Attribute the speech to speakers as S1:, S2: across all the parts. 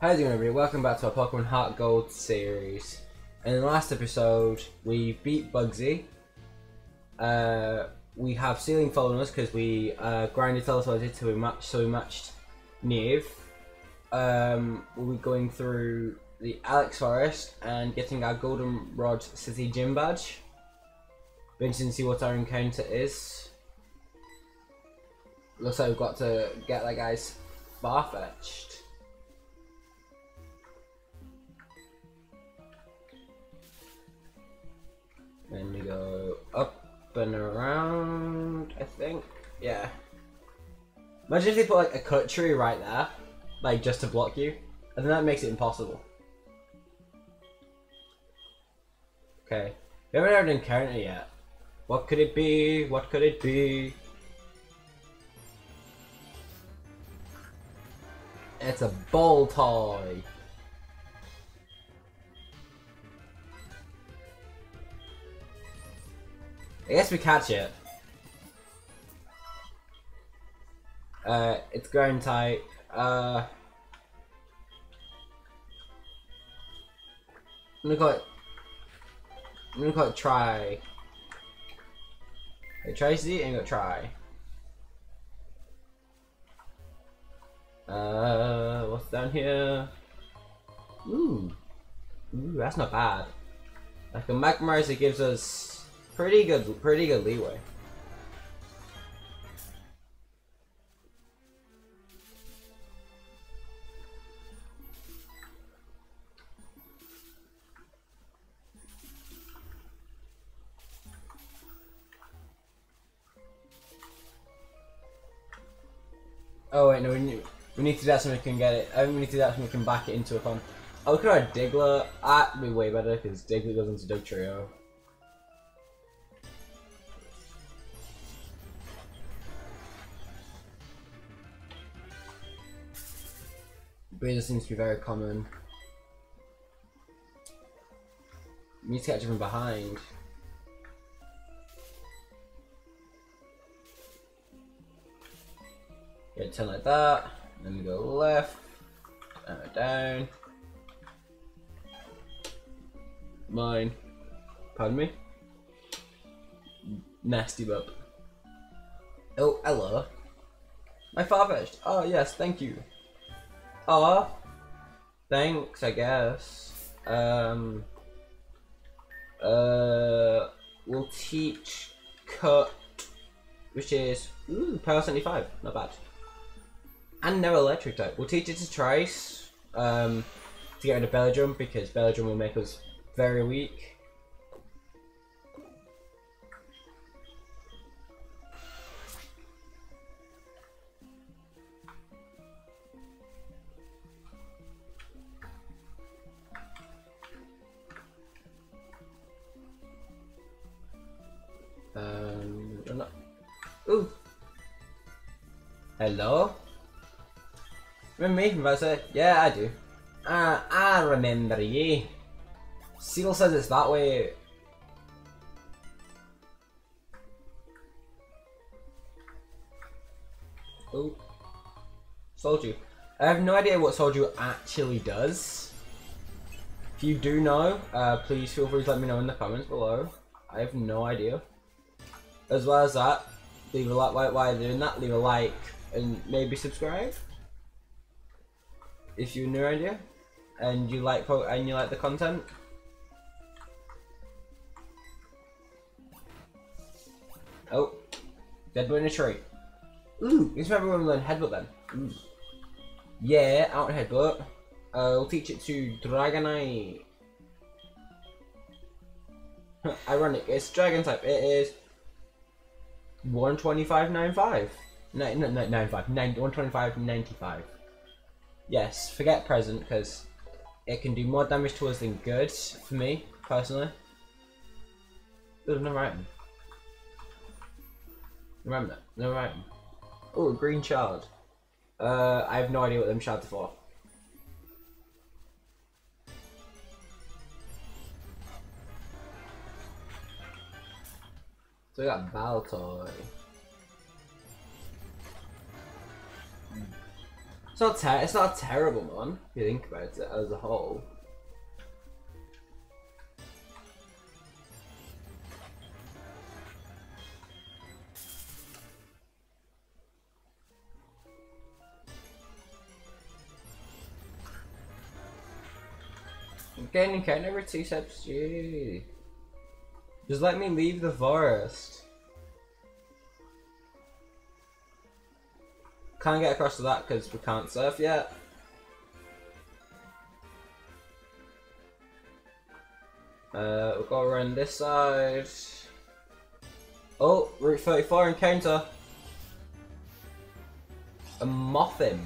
S1: How's it going everybody? Welcome back to our Pokemon Heart Gold series. In the last episode, we beat Bugsy. Uh, we have Ceiling following us because we uh, grinded teleported so we matched so we matched Neve. Um, we'll be going through the Ilex Forest and getting our Goldenrod City Gym badge. Be interesting to see what our encounter is. Looks like we've got to get that guy's Farfetch'd. Then we go up and around, I think. Yeah. Imagine if they put like a cut tree right there, like just to block you. And then that makes it impossible. Okay. We haven't had an encounter yet. What could it be? What could it be? It's a Baltoy. I guess we catch it. Uh, it's ground type. Uh, I'm gonna call it. I'm gonna call it try. Okay, Tracy and go try. Uh, what's down here? Ooh, ooh, that's not bad. Like a Magmarizer gives us pretty good, pretty good leeway. Oh wait, no, we need, we need to do that so we can get it. I think we need to do that so we can back it into a con. Oh, look at our Diglett. Ah, That'd be way better because Diglett goes into Dugtrio. Breeder seems to be very common. Need to catch him from behind. Yeah, turn like that. Then we go left. Go down. Mine. Pardon me? Nasty bub. Oh, hello. My Farfetch'd. Oh, ah, yes, thank you. Oh, thanks, I guess. Um, uh, we'll teach cut, which is, ooh, power 75, not bad. And no electric type. We'll teach it to Trice, um, to get rid of Belladrum, because Belladrum will make us very weak. Hello? Remember me Versa? Yeah, I do. Ah, I remember ye. Seal says it's that way. Oh. Soldier. I have no idea what Soldier actually does. If you do know, uh, please feel free to let me know in the comments below. I have no idea. As well as that, leave a like while you're doing that, leave a like and maybe subscribe. If you're no idea and you like po and you like the content. Oh, deadwood in a tree. Ooh, this remember when we learned headbutt then. Ooh. Yeah, out headbutt. Uh, we'll teach it to Dragonite. Ironic, it's dragon type. It is 125.95. No, no, no, 95. 125.95. Yes, forget present because it can do more damage to us than good for me personally. There's no writing. Remember that. No writing. Oh, green shard. Uh, I have no idea what them shards are for. So we got Baltoy. It's not ter- it's not a terrible one if you think about it as a whole. Getting encounter every two steps, gee. Just let me leave the forest. Can't get across to that because we can't surf yet. Uh, we'll go around this side. Oh, Route 34 encounter. A Mothim.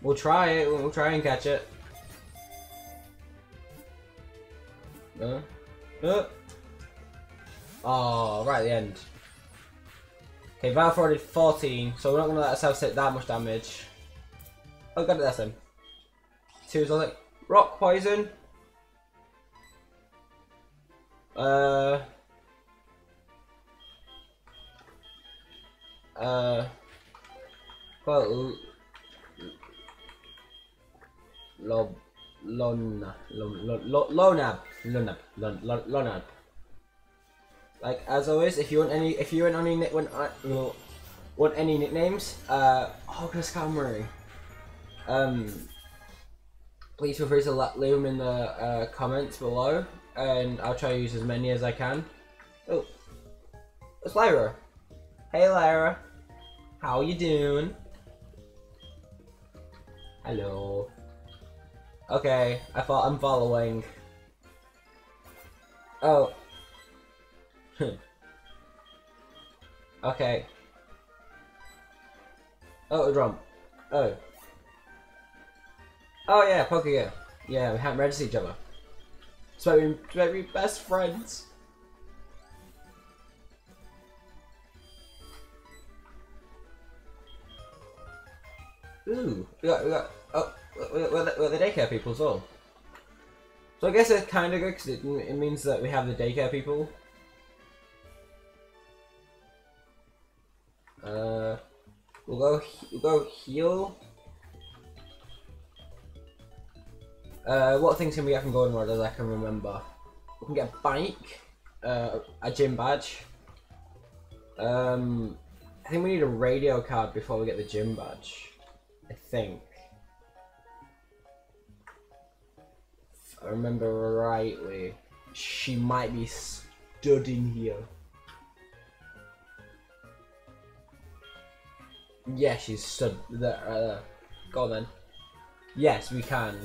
S1: We'll try it, we'll try and catch it. No? Uh. Oh, right at the end. Okay, Valfor did 14, so we're not going to let ourselves take that much damage. Oh, it, that's him. Two, so like, rock poison. Uh. Uh. Well, Lob. Lona. Lonab. Lonab. Lonab. Like as always, if you want any, if you want any, want, uh, want any nicknames, uh, oh. Um, please feel free to leave them in the uh, comments below, and I'll try to use as many as I can. Oh, it's Lyra. Hey, Lyra. How you doing? Hello. Okay, I thought I'm following. Oh. okay. Oh, a drum. Oh. Oh yeah, Pokemon. Yeah, Yeah, we haven't registered each other. So we might be best friends. Ooh, we got, we got, oh, we're, the, we're the daycare people as well. So I guess it's kind of good because it, it means that we have the daycare people. Uh, we'll go, we'll go heal. Uh, what things can we get from Goldenrod as I can remember? We can get a bike, uh, a gym badge. Um, I think we need a radio card before we get the gym badge. I think. If I remember rightly, she might be stood in here. Yeah, she's stood there. Go on then. Yes, we can.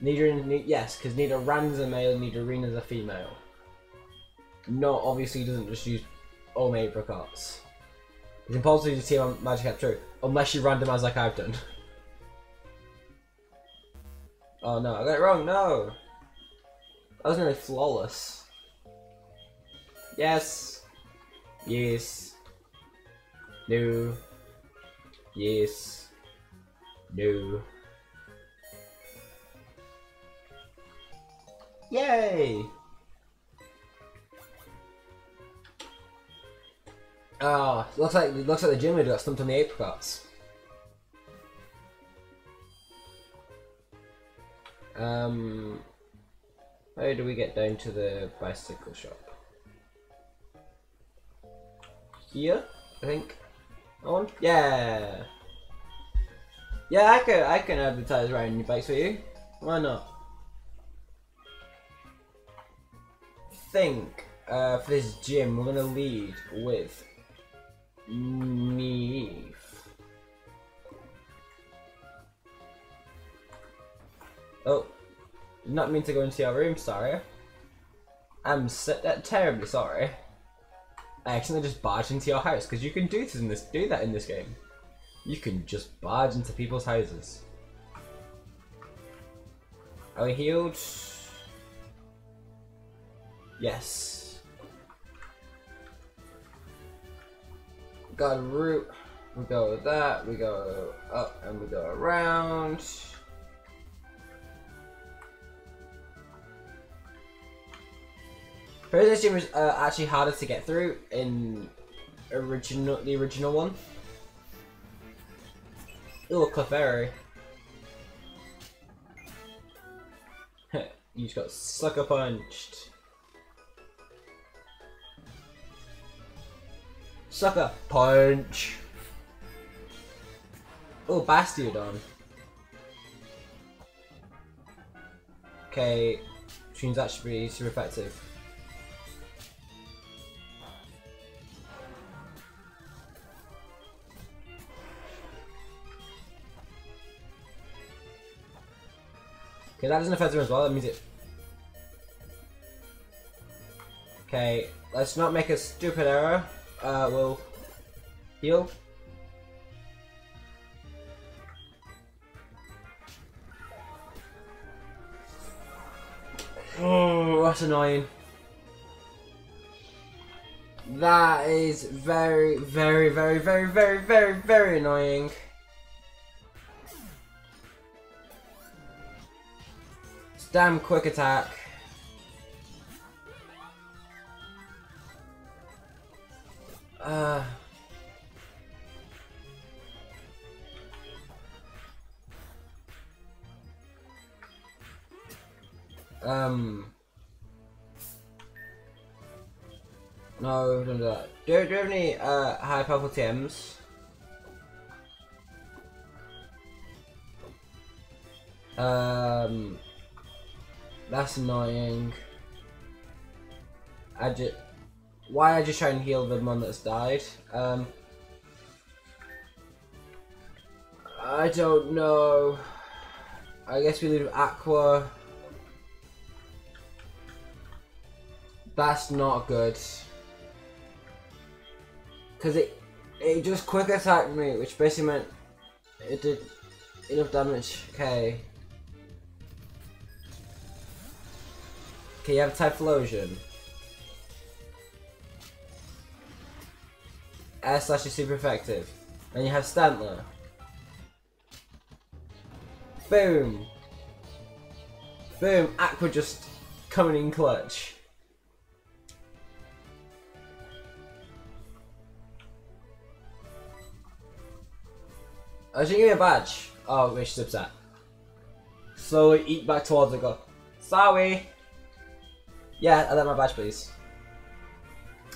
S1: Neither, yes, because neither Rand's a male, neither Rena's a female. No, obviously doesn't just use all apricots. It's impossible to team on Magikarp True, unless you randomize like I've done. oh no, I got it wrong, no! That was nearly flawless. Yes! Yes. No. Yes. No. Yay! Oh, looks like looks like the gym leader got stumped on the apricots. Um, how do we get down to the bicycle shop? Here, I think. On? Yeah. Yeah, I can I can advertise riding your bikes for you. Why not? Think uh, for this gym we're gonna lead with me. Oh, not mean to go into your room, sorry. I'm terribly sorry. I accidentally just barged into your house because you can do this in this do that in this game. You can just barge into people's houses. Are we healed? Yes. got a route. We go with that. We go up and we go around. Gym was uh, actually harder to get through in original the original one. Ooh, Clefairy. you just got sucker punched. Sucker punch. Oh, Bastiodon. Okay, that should be super effective. Okay, that doesn't affect him as well, that means it... Okay, let's not make a stupid error. Uh, we'll heal. Oh, that's annoying. That is very, very, very, very, very, very, very annoying. Damn quick attack. Uh. Um. No, don't do that. Do, do you have any uh, high powerful TMs? Um. That's annoying. I just... Why I just try and heal the one that's died? Um... I don't know. I guess we leave Aqua. That's not good. Because it, it just quick attacked me, which basically meant it did enough damage. Okay. Okay, you have Typhlosion. Air Slash is super effective. And you have Stantler. Boom! Boom! Aqua just coming in clutch. Oh, she give me a badge. Oh, wait, she's upset. Slowly eat back towards her, go, Sorry! Yeah, I let my badge, please.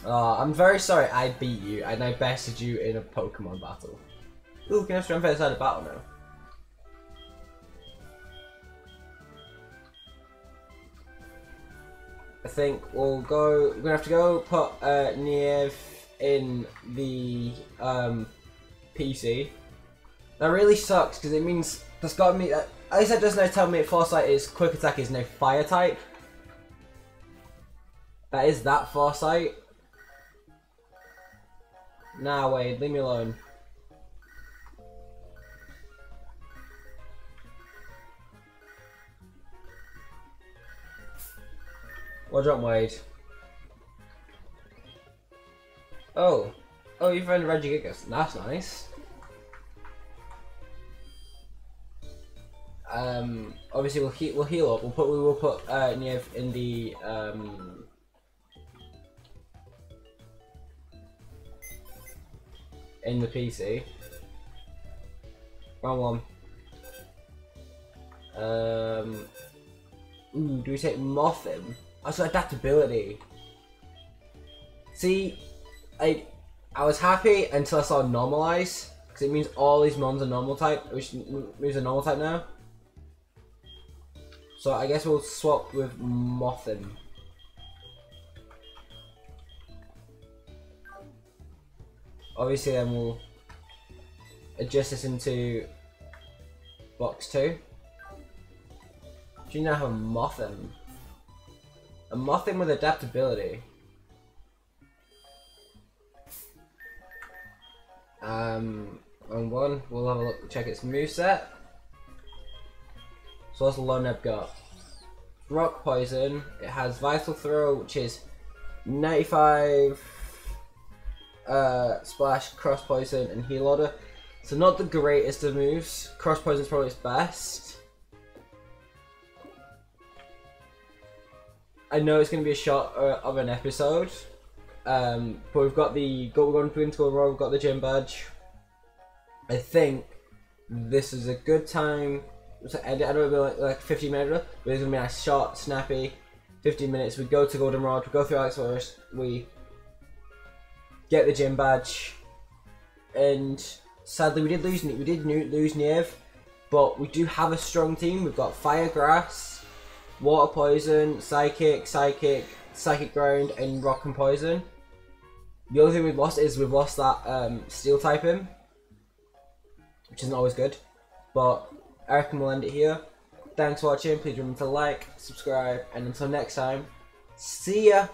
S1: Uh, I'm very sorry I beat you and I bested you in a Pokemon battle. Ooh, can I strength outside of battle now? I think we'll go. We're gonna have to go put uh, Niev in the um, PC. That really sucks because it means that's got me. Uh, at least that does now tell me Foresight is quick attack is no fire type. That is that foresight. Nah, Wade, leave me alone. Well done, Wade. Oh. Oh, you found Regigigas. That's nice. Um, obviously we'll, he we'll heal up. We'll put we will put uh, Niev in the um, in the PC. Wrong one. Um, ooh, do we take Mothim? Also adaptability. See, I I was happy until I saw normalize because it means all these mons are normal type, which means a normal type now. So I guess we'll swap with Mothim. Obviously then we'll adjust this into box 2. Do you now have a Mothim? A Mothim with adaptability. Um, on one, we'll have a look, check its moveset. So what's the Loneb got? Rock Poison, it has Vital Throw, which is 95 uh, Splash, Cross Poison, and Heal Order. So not the greatest of moves. Cross Poison is probably its best. I know it's going to be a shot uh, of an episode, um, but we've got the go we're going to go we've got the gym badge. I think this is a good time to edit. I don't know like, like 15 minutes, but it's gonna be nice, short, snappy. 15 minutes. We go to Goldenrod. We go through Ilex Forest. We get the gym badge, and sadly we did lose. We did lose Neve, but we do have a strong team. We've got Firegrass, Water Poison, Psychic, Psychic, Psychic Ground, and Rock and Poison. The only thing we've lost is we've lost that um, Steel typing, which isn't always good. But I reckon we'll end it here. Thanks for watching. Please remember to like, subscribe, and until next time, see ya.